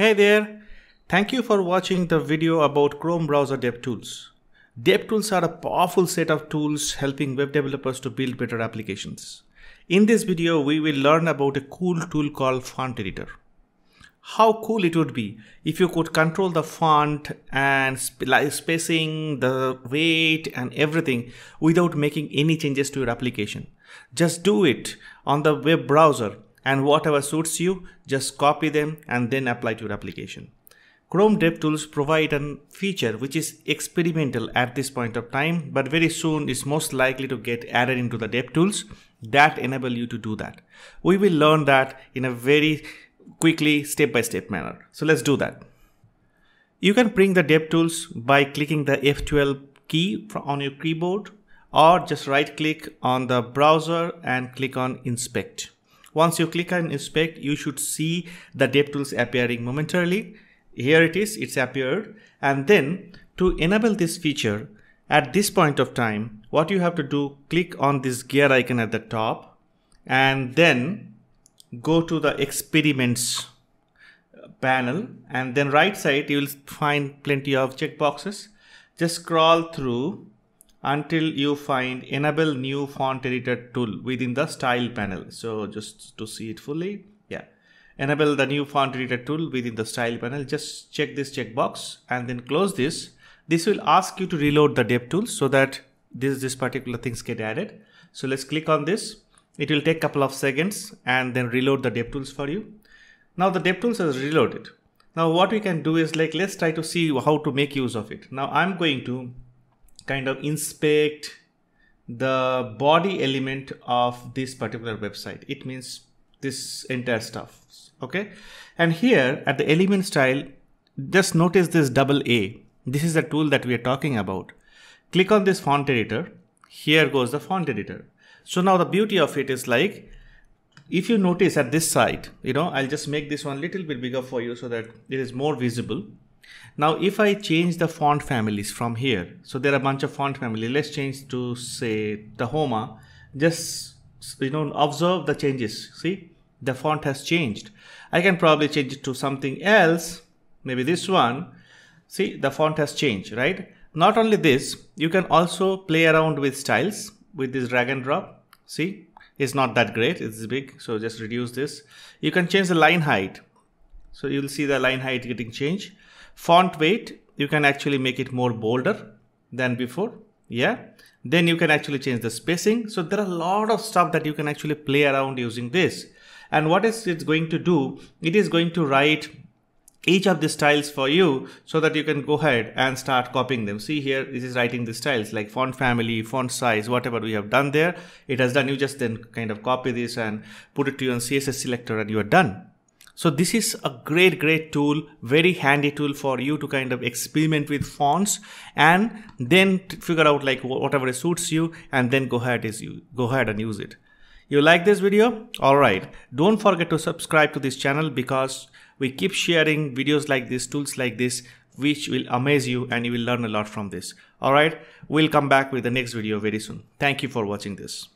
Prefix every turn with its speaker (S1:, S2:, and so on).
S1: Hey there! Thank you for watching the video about Chrome browser DevTools. DevTools are a powerful set of tools helping web developers to build better applications. In this video, we will learn about a cool tool called Font Editor. How cool it would be if you could control the font and spacing, the weight and everything without making any changes to your application. Just do it on the web browser and whatever suits you, just copy them and then apply to your application. Chrome DevTools provide a feature which is experimental at this point of time, but very soon is most likely to get added into the DevTools that enable you to do that. We will learn that in a very quickly step-by-step -step manner. So let's do that. You can bring the DevTools by clicking the F12 key on your keyboard or just right click on the browser and click on inspect. Once you click on inspect, you should see the DevTools appearing momentarily. Here it is, it's appeared. And then to enable this feature, at this point of time, what you have to do, click on this gear icon at the top and then go to the experiments panel and then right side you will find plenty of checkboxes. Just scroll through until you find enable new font editor tool within the style panel. So just to see it fully, yeah. Enable the new font editor tool within the style panel. Just check this checkbox and then close this. This will ask you to reload the DevTools so that this, this particular things get added. So let's click on this. It will take a couple of seconds and then reload the DevTools for you. Now the DevTools has reloaded. Now what we can do is like, let's try to see how to make use of it. Now I'm going to kind of inspect the body element of this particular website. It means this entire stuff. Okay. And here at the element style, just notice this double A. This is the tool that we are talking about. Click on this font editor. Here goes the font editor. So now the beauty of it is like, if you notice at this side, you know, I'll just make this one little bit bigger for you so that it is more visible. Now, if I change the font families from here, so there are a bunch of font family. Let's change to say Tahoma. Just you know, observe the changes. See, the font has changed. I can probably change it to something else. Maybe this one. See, the font has changed, right? Not only this, you can also play around with styles with this drag and drop. See, it's not that great. It's big. So just reduce this. You can change the line height. So you'll see the line height getting changed. Font weight, you can actually make it more bolder than before. Yeah. Then you can actually change the spacing. So there are a lot of stuff that you can actually play around using this. And what is it going to do? It is going to write each of the styles for you so that you can go ahead and start copying them. See here, this is writing the styles like font family, font size, whatever we have done there. It has done. You just then kind of copy this and put it to your CSS selector and you are done. So this is a great, great tool, very handy tool for you to kind of experiment with fonts and then figure out like whatever suits you and then go ahead is you go ahead and use it. You like this video? Alright, don't forget to subscribe to this channel because we keep sharing videos like this, tools like this, which will amaze you and you will learn a lot from this. Alright, we'll come back with the next video very soon. Thank you for watching this.